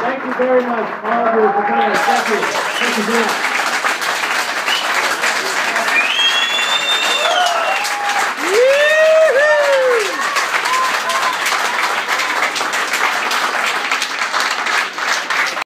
Thank you very much, Margaret, for coming. Thank you. Thank you very much.